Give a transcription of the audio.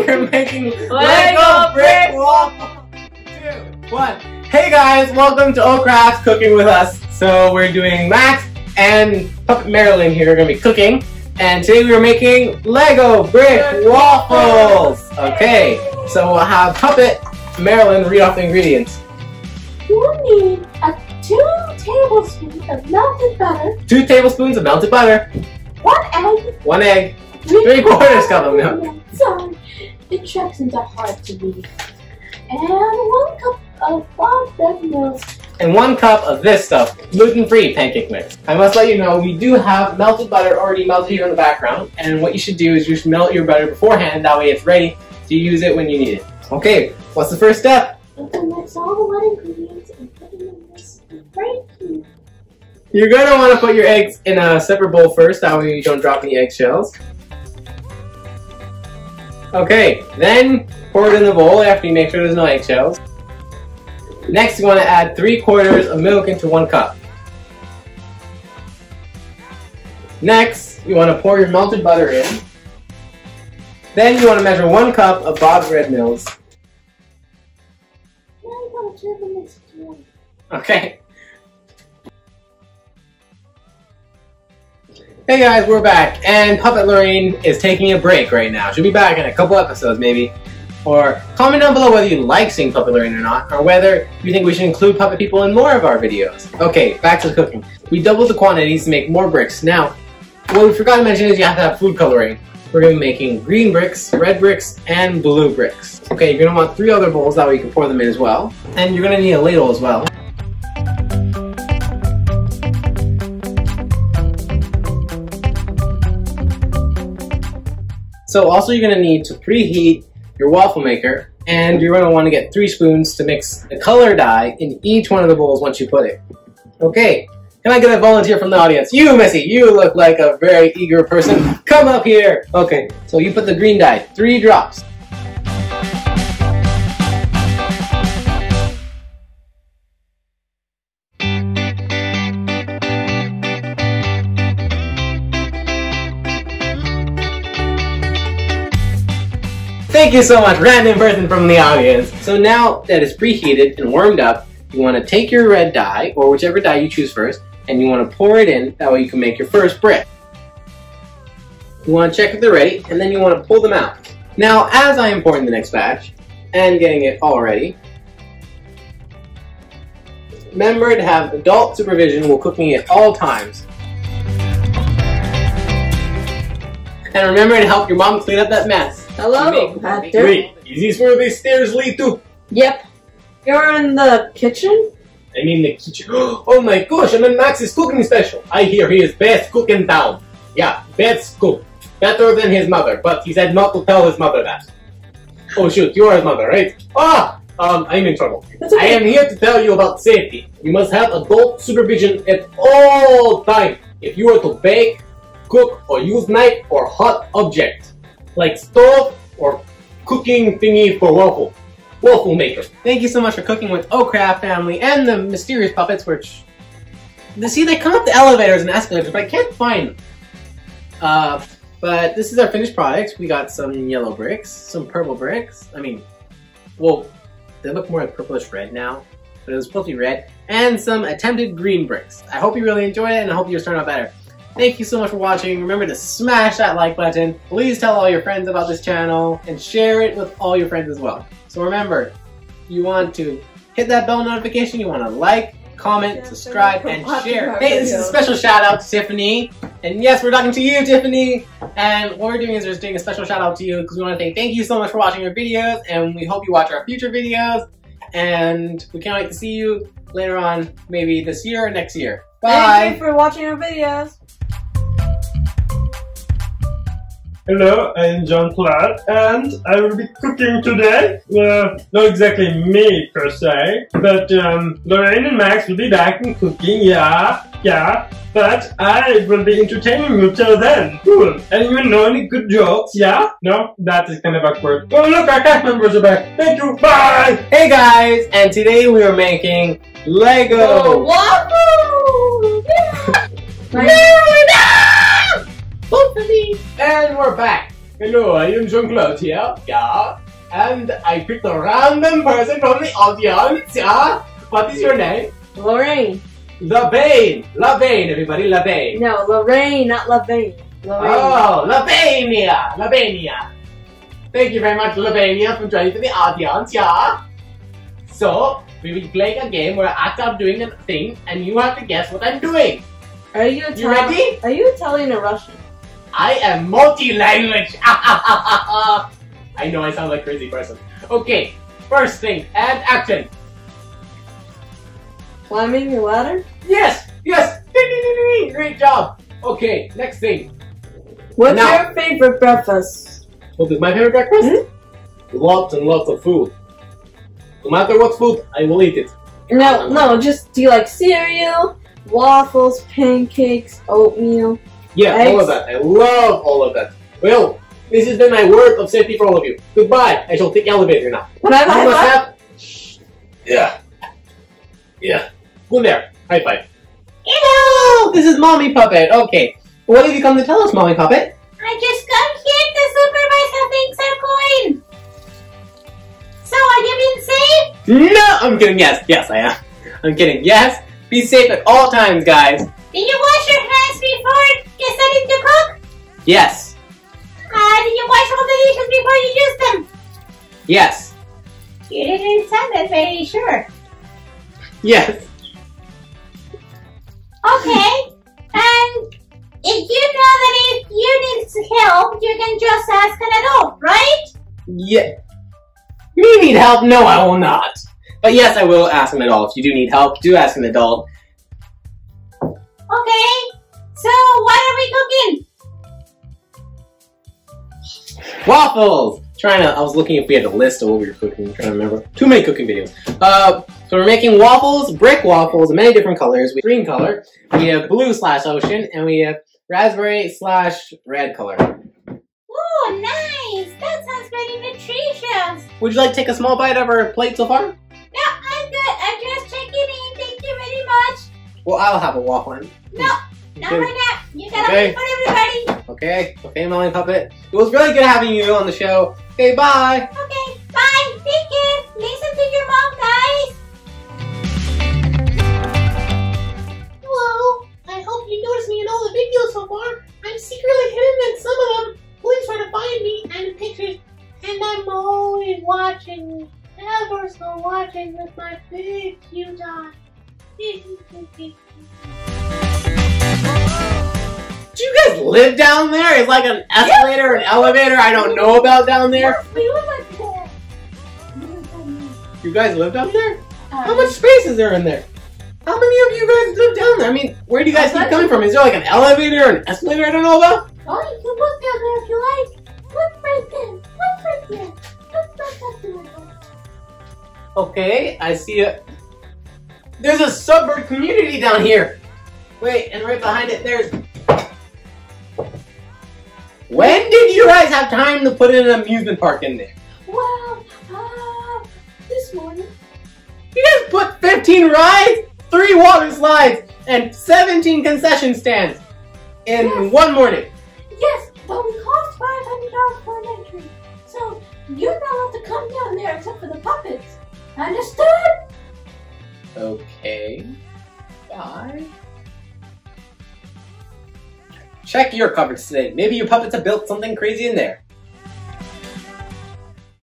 we're making Lego brick waffle. Two, one. Hey guys, welcome to O'Craft Cooking with us. So we're doing Max and Puppet Marilyn here are gonna be cooking. And today we are making Lego brick waffles. Okay, so we'll have Puppet Marilyn read off the ingredients. You'll need a two tablespoons of melted butter, Two tablespoons of melted butter, one egg, one egg, three, Three quarters cup of milk. Sorry, it tracks into hard to read. And one cup of Bob's Red Mill. and one cup of this stuff, gluten-free pancake mix. I must let you know we do have melted butter already melted here in the background, and what you should do is you should melt your butter beforehand, that way it's ready to use it when you need it. Okay, what's the first step? You mix all the wet ingredients and put them in this right here. You're gonna wanna put your eggs in a separate bowl first, that way you don't drop any eggshells. Okay, then pour it in the bowl after you make sure there's no eggshells. Next, you want to add three quarters of milk into one cup. Next, you want to pour your melted butter in. Then you want to measure one cup of Bob's Red Mills. Now Hey guys, we're back, and Puppet Lorraine is taking a break right now. She'll be back in a couple episodes, maybe. Or comment down below whether you like seeing Puppet Lorraine or not, or whether you think we should include Puppet people in more of our videos. Okay, back to the cooking. We doubled the quantities to make more bricks. Now, what we forgot to mention is you have to have food coloring. We're going to be making green bricks, red bricks, and blue bricks. Okay, you're going to want three other bowls, that way you can pour them in as well. And you're going to need a ladle as well. So also you're gonna need to preheat your waffle maker and you're gonna wanna get three spoons to mix the color dye in each one of the bowls once you put it. Okay, can I get a volunteer from the audience? You, Missy, you look like a very eager person. Come up here. Okay, so you put the green dye, three drops. Thank you so much, random person from the audience. So now that it's preheated and warmed up, you want to take your red dye, or whichever dye you choose first, and you want to pour it in, that way you can make your first brick. You want to check if they're ready, and then you want to pull them out. Now, as I am pouring the next batch, and getting it all ready, remember to have adult supervision while cooking at all times. And remember to help your mom clean up that mess. Hello, Make- Hector. Wait, is this where the stairs lead to? Yep. You're in the kitchen? I mean the kitchen. Oh my gosh, I'm in Max's cooking special. I hear he is best cook in town. Yeah, best cook. Better than his mother, but he said not to tell his mother that. Oh shoot, you are his mother, right? Ah! Um, I'm in trouble. That's I am here to tell you about safety. You must have adult supervision at all time. If you are to bake, cook, or use knife or hot object, like stove or cooking thingy for waffle. Waffle maker. Thank you so much for cooking with Oh O'Craft family and the mysterious puppets, which see they come up the elevators and escalators, but I can't find them. Uh, but this is our finished product. We got some yellow bricks, some purple bricks. I mean, well, they look more like purplish red now, but it was supposed to be red, and some attempted green bricks. I hope you really enjoyed it, and I hope yours turned out better. Thank you so much for watching. Remember to smash that like button. Please tell all your friends about this channel and share it with all your friends as well. So remember, you want to hit that bell notification, you want to like, comment, Yeah, subscribe, and share. Hey, this is a special shout out to Tiffany. And yes, we're talking to you, Tiffany. And what we're doing is we're just doing a special shout out to you because we want to say thank you so much for watching our videos, and we hope you watch our future videos. And we can't wait to see you later on, maybe this year or next year. Bye. Thank you for watching our videos. Hello, I'm John Platt, and I will be cooking today. Uh, not exactly me per se, but um, Lorraine and Max will be back in cooking. Yeah, yeah. But I will be entertaining you till then. Cool. Anyone know any good jokes? Yeah? No? That is kind of awkward. Oh look, our cast members are back. Thank you. Bye. Hey guys, and today we are making Lego. Waffle! And we're back. Hello, I am Jean-Claude here. Yeah. And I picked a random person from the audience. Yeah. What is your name? Lorraine. Lavaine. Lavaine, everybody. Lavaine. No, Lorraine, not Lavaine. Lorraine. Oh, Lavania. Lavania. Thank you very much, Lavania, for joining to the audience. Yeah. So, we will play a game where I out doing a thing, and you have to guess what I'm doing. Are you You ready? Are you Italian or Russian? I am multi-language. I know I sound like a crazy person. Okay, first thing, and action. Climbing your ladder? Yes, yes. Great job. Okay, next thing. What's Now- your favorite breakfast? What is my favorite breakfast? Hmm? Lots and lots of food. No matter what food, I will eat it. No, no, just do you like cereal, waffles, pancakes, oatmeal? Yeah, all Eggs. of that. I love all of that. Well, this has been my word of safety for all of you. Goodbye. I shall take elevator now. Can I have a You high must five? have. Yeah. Yeah. Go there. High five. Hello! This is Mommy Puppet. Okay. What have you come to tell us, Mommy Puppet? I just got here to supervise how things are going. So, are you being safe? No! I'm kidding. Yes. Yes, I am. I'm kidding. Yes. Be safe at all times, guys. Did you wash your hands before you started to cook? Yes. Uh, did you wash all the dishes before you use them? Yes. You didn't sound that very sure. Yes. Okay. and if you know that if you need help, you can just ask an adult, right? Yeah. Me need help? No, I will not. But yes, I will ask an adult. If you do need help, do ask an adult. Waffles! Trying to, I was looking if we had a list of what we were cooking. I'm trying to remember. Too many cooking videos. Uh, so we're making waffles, brick waffles, in many different colors. We green color, we have blue slash ocean, and we have raspberry slash red color. Oh, nice! That sounds very nutritious. Would you like to take a small bite of our plate so far? No, I'm good. I'm just checking in. Thank you very much. Well, I'll have a waffle. No, not Okay. right now. You gotta Okay. wait for everybody. Okay, okay, Molly Puppet. It was really good having you on the show. Okay, bye! Okay, bye. Take care. Listen to your mom, guys. Hello. I hope you noticed me in all the videos so far. I'm secretly hidden in some of them. Please try to find me and in pictures. And I'm always watching, ever so watching with my big cute eye. Do you guys live down there? It's like an escalator, an elevator I don't know about down there. we live like that. You guys live down there? Uh, How much space is there in there? How many of you guys live down there? I mean, where do you guys keep coming from? Is there like an elevator or an escalator I don't know about? Oh, you can look down there if you like. Look right there. Look right there. Look right there. Okay, I see it. There's a suburb community down here. Wait, and right behind it, there's. You guys have time to put an amusement park in there? Wow. Uh, this morning. You guys put 15 rides, 3 water slides, and 17 concession stands in Yes. one morning. Yes, but we cost five hundred dollars for an entry. So you're not allowed to come down there except for the puppets. Understood? Okay. Bye. Check your cupboards today. Maybe your puppets have built something crazy in there.